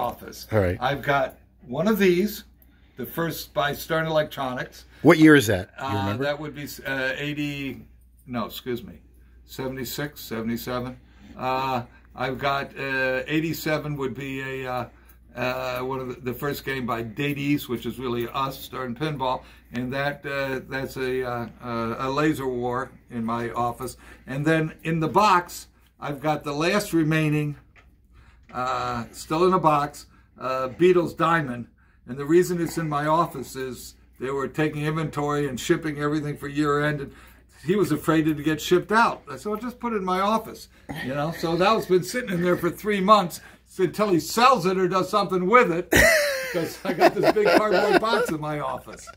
office. All right. I've got one of these, the first by Stern Electronics. What year is that? You Uh, that would be uh, 80, no, excuse me, 76, 77. Uh, I've got uh, 87 would be a uh, uh, one of the, the first game by Data East, which is really us, Stern Pinball, and that uh, that's a a laser war in my office. And then in the box, I've got the last remaining uh, still in a box, uh, Beatles Diamond. And the reason it's in my office is they were taking inventory and shipping everything for year end. And he was afraid it to get shipped out. I said, well, just put it in my office. You know, so that's been sitting in there for three months until he sells it or does something with it because I got this big cardboard box in my office.